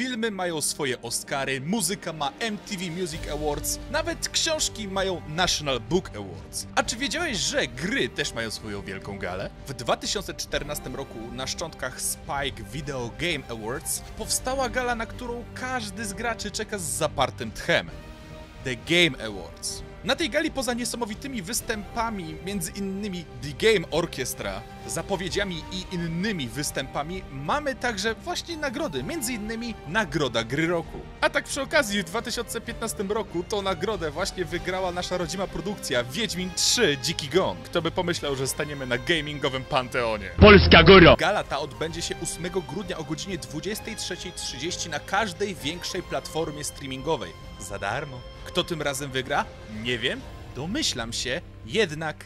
filmy mają swoje Oscary, muzyka ma MTV Music Awards, nawet książki mają National Book Awards. A czy wiedziałeś, że gry też mają swoją wielką galę? W 2014 roku na szczątkach Spike Video Game Awards powstała gala, na którą każdy z graczy czeka z zapartym tchem. The Game Awards. Na tej gali poza niesamowitymi występami, między innymi The Game Orchestra, zapowiedziami i innymi występami, mamy także właśnie nagrody, między innymi Nagroda Gry Roku. A tak przy okazji w 2015 roku tą nagrodę właśnie wygrała nasza rodzima produkcja Wiedźmin 3 Dziki Gon. Kto by pomyślał, że staniemy na gamingowym panteonie. Polska góra! Gala ta odbędzie się 8 grudnia o godzinie 23.30 na każdej większej platformie streamingowej. Za darmo. Kto tym razem wygra? Nie wiem. Domyślam się, jednak